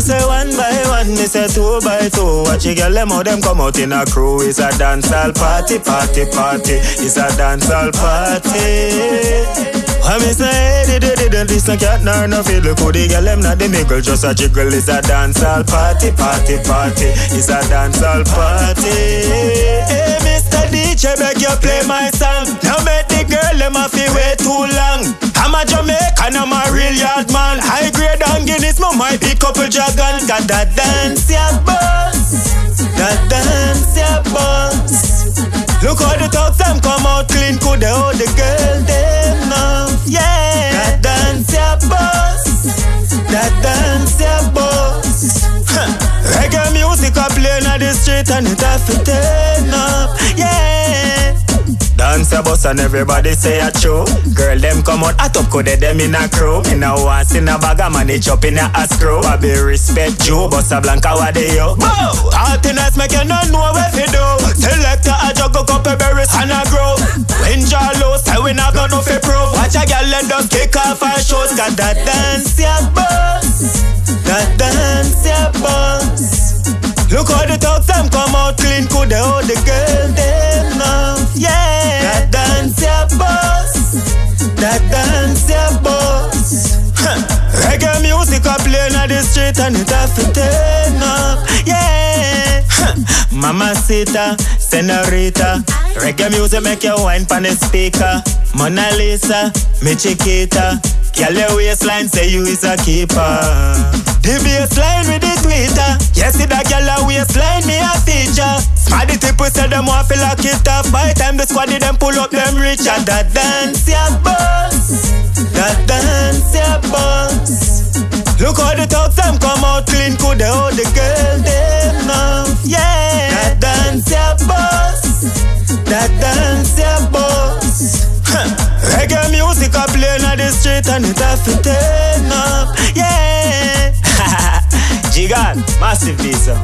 say one by one, me say two by two. Watch you girl them how them come out in a crew. It's a dancehall party, party, party. It's a dancehall party. When me say hey, di di di this no cat nor no fiddle. Could the girl them not the niggle, just a jiggle. It's a dancehall party, party, party. It's a dancehall party. Hey, Mr. DJ, beg you play my song. Now make the girl them a feel might be couple dragon. Got that dance, yeah, boss. That dance, yeah, boss. Look how the talk them come out clean, could they hold the girl them now? Yeah, that dance, yeah, boss. That dance, yeah, boss. Reggae music a playing on the street and it have to turn up. A bus and everybody say a true. Girl them come out hot up could they them in a crew. Me now want in a bag of money chop in a screw. I be respect you Bossa Blanca what they yo Partiness make you not know what to do. Selector a juggle couple berries and a grow. When jaw low say we not got no fi prove? Watch a girl and just kick off her shoes Got that dance yeah boss. That dance yeah boss. Look how the talk them come out clean. Could they hold the girl them That dance yeah boss. Reggae music a playing on the street And it have to turn up. Yeah. Huh. Mamacita, senorita. Reggae music make you wine pan the speaker. Mona Lisa, me chiquita. Girl, your waistline say you is a keeper. The baseline with the tweeter. Yes, see that girl a waistline me a feature. Smarty people say them want feel like it off By time the squad them pull up them rich And that dance yeah boss The girl them now Yeah. That dance yeah boss That dance yeah boss. Reggae music a playing on the street And it have to turn up Yeah. Jigan, massive visa